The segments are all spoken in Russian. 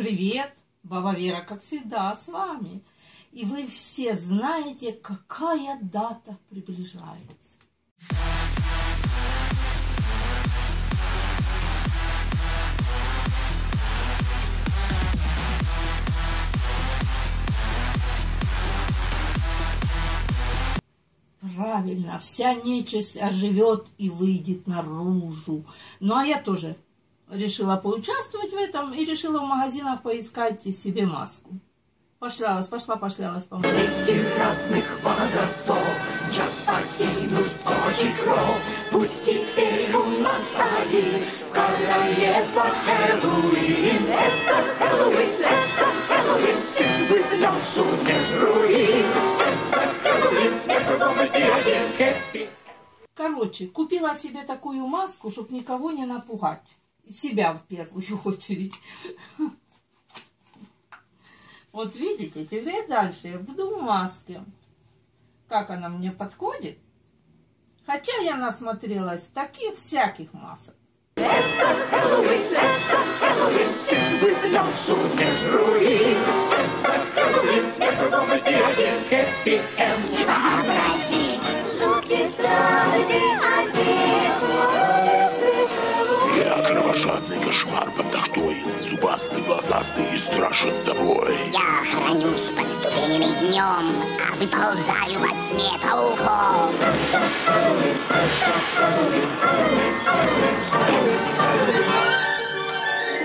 привет! Баба Вера, как всегда, с вами. И вы все знаете, какая дата приближается. Правильно, вся нечисть оживет и выйдет наружу. Ну а я тоже решила поучаствовать в этом и решила в магазинах поискать себе маску. Пошлялась, пошла, пошлялась по. Дети разных возрастов Час покинуть очень кров Путь теперь у нас один. В королевство Хэллоуин. Это Хэллоуин, это Хэллоуин. Ты выгнешь меж руин. Это Хэллоуин, смерть кругом иди один. Хэппи. Короче, купила себе такую маску, чтобы никого не напугать. Себя в первую очередь. Вот видите, теперь дальше я буду в маске. Как она мне подходит? Хотя я насмотрелась таких всяких масок. Хэллоуин, это Хэллоуин Ты выгнешь меж руин Это Хэллоуин, смерть кругом иди один Хэппи энд кровожадный кошмар под тахтой, Зубастый, глазастый и страшен собой. Я хранюсь под ступенями днем, а выползаю во тьме пауком.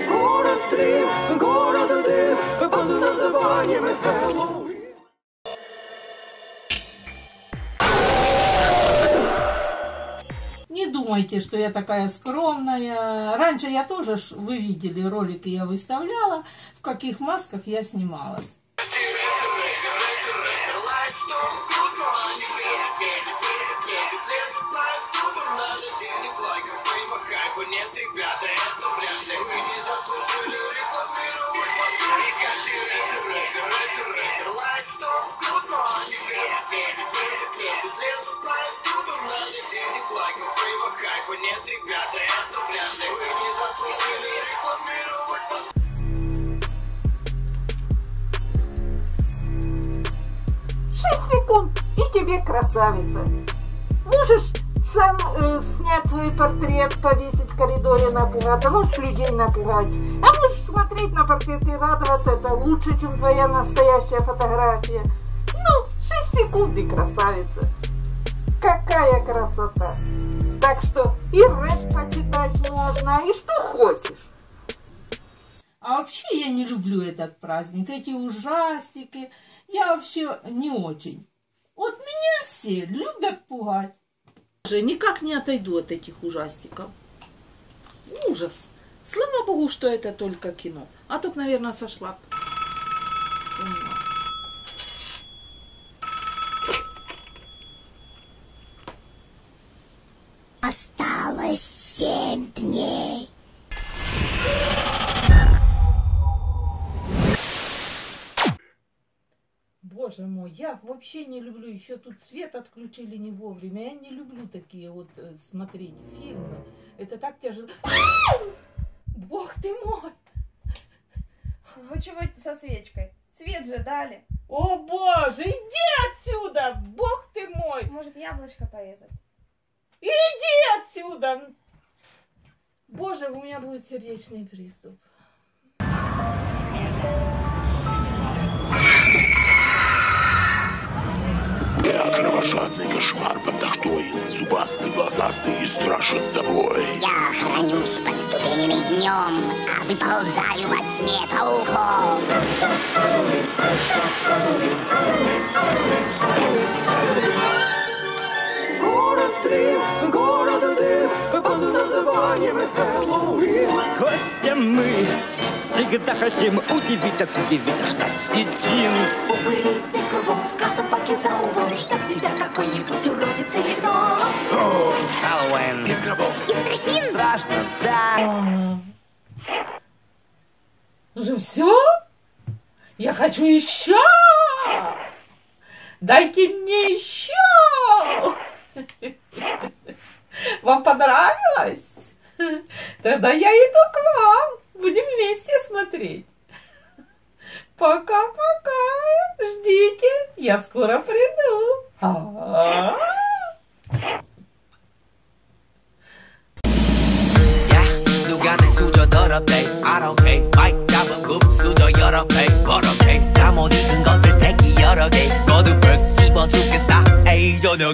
Город Трим, город дым Под названием Хэллоуин Не думайте, что я такая скромная. Раньше я тоже, вы видели ролики, я выставляла, в каких масках я снималась. Тебе красавица. Можешь сам э, снять свой портрет, повесить в коридоре напугать, а можешь людей напугать. А можешь смотреть на портрет и радоваться, это лучше, чем твоя настоящая фотография. Ну, шесть секунд и красавица. Какая красота. Так что и рэп почитать можно, и что хочешь. А вообще я не люблю этот праздник, эти ужастики. Я вообще не очень. Вот меня все любят пугать. Же никак не отойду от этих ужастиков. Ужас. Слава богу, что это только кино. А б, наверное, сошла. Осталось семь дней. Боже мой, я вообще не люблю. Еще тут свет отключили не вовремя. Я не люблю такие вот э, смотреть фильмы. Это так тяжело. Бог ты мой! Вы чего со свечкой? Свет же дали. О боже, иди отсюда! Бог ты мой! Может, яблочко порезать? Иди отсюда! Боже, у меня будет сердечный приступ. Зубастый, глазастый и страшен собой. Я хранюсь под ступенями днем, а выползаю во тьме пауком. Город Трим, город дым Под названием Хэллоуин Гостям мы всегда хотим удивить, так удивить, аж до сидим. Упыри здесь кругом В каждом паке за углом Ждет тебя какой-нибудь уродец или гном Хэллоуин. Из гробов. Из трясин Страшно, да. Уже все? Я хочу еще! Дайте мне еще! Вам понравилось? Тогда я иду к вам. Будем вместе смотреть. Пока-пока. Ждите, я скоро приду. А-а-а. 야 누가 내 수저 더럽대 I don't care 마이크 잡은 굽 수저 여러 개 버럭해 잠못 익은 것들 새끼 여러 개 거듭 씹어 죽겠다 에이 저녁에